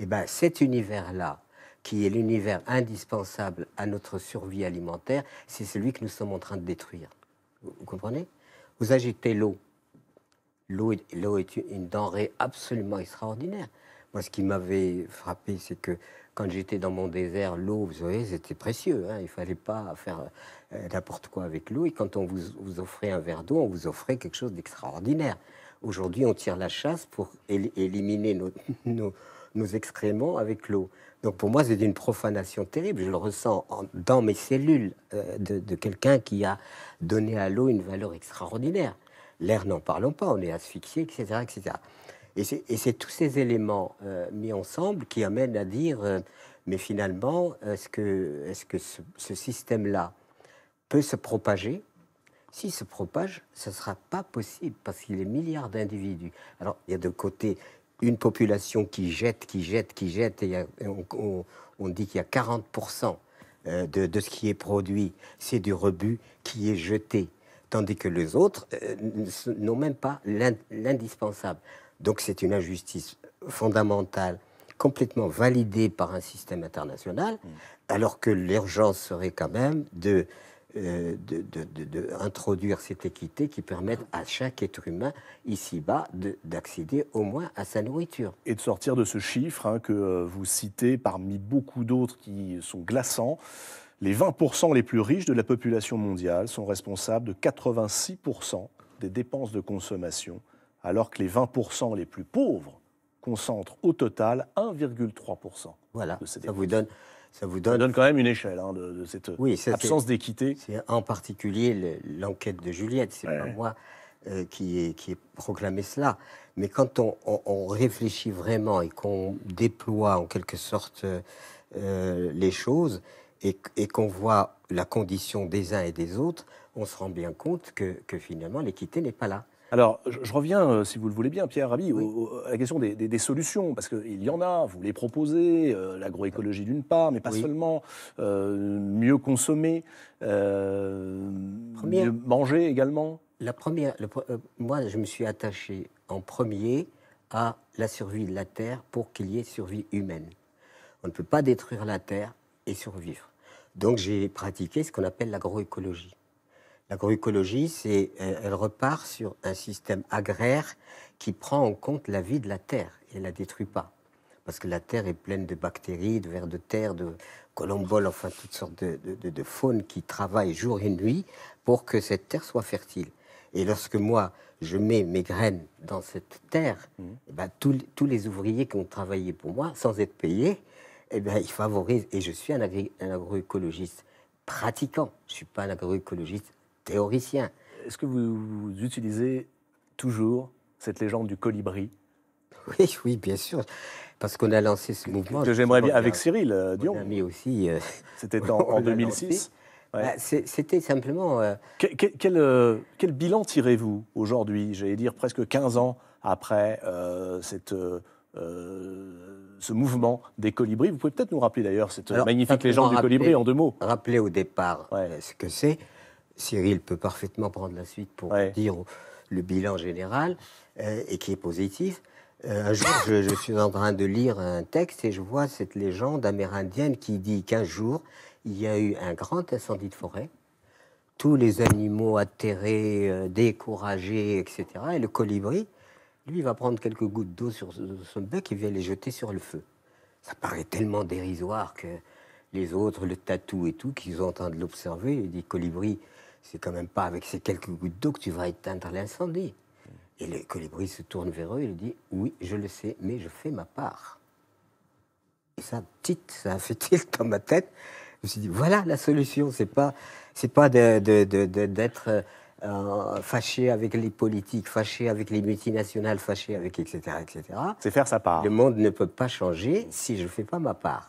Et ben cet univers-là, qui est l'univers indispensable à notre survie alimentaire, c'est celui que nous sommes en train de détruire. Vous, comprenez? Vous agitez l'eau. L'eau est, est une denrée absolument extraordinaire. Moi, ce qui m'avait frappé, c'est que quand j'étais dans mon désert, l'eau, vous savez, c'était précieux. hein. Il fallait pas faire euh, n'importe quoi avec l'eau. Et quand on vous, offrait un verre d'eau, on vous offrait quelque chose d'extraordinaire. Aujourd'hui, on tire la chasse pour éli- éliminer nos- nos excréments avec l'eau. Donc pour moi, c'est une profanation terrible. Je le ressens en- dans mes cellules euh, de, quelqu'un qui a donné à l'eau une valeur extraordinaire. L'air, n'en parlons pas, on est asphyxié, etc. etc. Et c'est tous ces éléments euh, mis ensemble qui amènent à dire, euh, mais finalement, est-ce que, est que ce, ce système-là peut se propager? S'il se propage, ce ne sera pas possible parce qu'il est milliards d'individus. Alors, il y a de côté une population qui jette, qui jette, qui jette, et on, on- on dit qu'il y a 40% euh, de, de ce qui est produit, c'est du rebut qui est jeté, tandis que les autres euh, n'ont même pas l'in- l'indispensable. Donc c'est une injustice fondamentale, complètement validée par un système international, alors que l'urgence serait quand même de, euh, de, de- de- de introduire cette équité qui permette à chaque être humain ici-bas de- d'accéder au moins à sa nourriture. Et de sortir de ce chiffre hein, que euh, vous citez parmi beaucoup d'autres qui sont glaçants. Les 20% les plus riches de la population mondiale sont responsables de 86% des dépenses de consommation, alors que les 20% les plus pauvres concentrent au total 1,3%. Voilà, de ces ça vous donne, ça vous Ça donne quand même une échelle hein, de, de cette Oui, ça, absence d'équité. C'est en particulier le- l'enquête de Juliette, c'est Ouais, pas moi euh, qui ai qui ai proclamé cela. Mais quand on, on- on réfléchit vraiment et qu'on déploie en quelque sorte euh, euh, les choses et, et qu'on voit la condition des uns et des autres, on se rend bien compte que, que finalement l'équité n'est pas là. Alors, je, je reviens, euh, si vous le voulez bien, Pierre Rabhi, Oui. au- au- à la question des, des- des solutions, parce qu'il y en a, vous les proposez, euh, l'agroécologie d'une part, mais pas Oui. seulement, euh, mieux consommer, Première- mieux manger également. La première, le moi, je me suis attaché en premier à la survie de la Terre pour qu'il y ait survie humaine. On ne peut pas détruire la Terre et survivre. Donc, j'ai pratiqué ce qu'on appelle l'agroécologie. L'agroécologie, c'est, elle repart sur un système agraire qui prend en compte la vie de la Terre et ne la détruit pas. Parce que la Terre est pleine de bactéries, de vers de terre, de colomboles, enfin toutes sortes de, de- de- de faune qui travaillent jour et nuit pour que cette terre soit fertile. Et lorsque moi, je mets mes graines dans cette terre, eh ben, tous, les- tous les ouvriers qui ont travaillé pour moi, sans être payés, eh ben, ils favorisent. Et je suis un, agri- un agroécologiste pratiquant. Je ne suis pas un agroécologiste théoricien. Est-ce que vous, utilisez toujours cette légende du colibri? Oui, oui, bien sûr. Parce qu'on a lancé ce mouvement. que j'aimerais bien avec Cyril euh, Mon Dion ami aussi. euh, C'était en, on en l'a 2006. lancé. Ouais. bah, C'était simplement. euh, Que- que- quel, euh, quel bilan tirez-vous aujourd'hui, j'allais dire presque 15 ans après cette, ce mouvement des colibris Vous pouvez peut-être nous rappeler d'ailleurs cette Alors, magnifique légende du rappeler- colibri en deux mots. rappeler au départ Ouais. ce que c'est. Cyril peut parfaitement prendre la suite pour Ouais. dire le bilan général euh, et qui est positif. Euh, un jour, je, je suis en train de lire un texte et je vois cette légende amérindienne qui dit qu'un jour, il y a eu un grand incendie de forêt. Tous les animaux atterrés, euh, découragés, etc. Et le colibri, lui, il va prendre quelques gouttes d'eau sur son- son bec et vient les jeter sur le feu. Ça paraît tellement dérisoire que les autres, le tatou et tout, qui sont en train de l'observer, il dit Colibri, c'est quand même pas avec ces quelques gouttes d'eau que tu vas éteindre l'incendie. Et le colibri se tourne vers eux et lui dit Oui, je le sais, mais je fais ma part. Et ça, tilt, ça a fait tilt dans ma tête. Je me suis dit Voilà la solution, c'est pas, c'est pas de- de- de- de- d'être euh, euh, fâché avec les politiques, fâché avec les multinationales, fâché avec etc. etc. C'est faire sa part. Le monde ne peut pas changer si je ne fais pas ma part.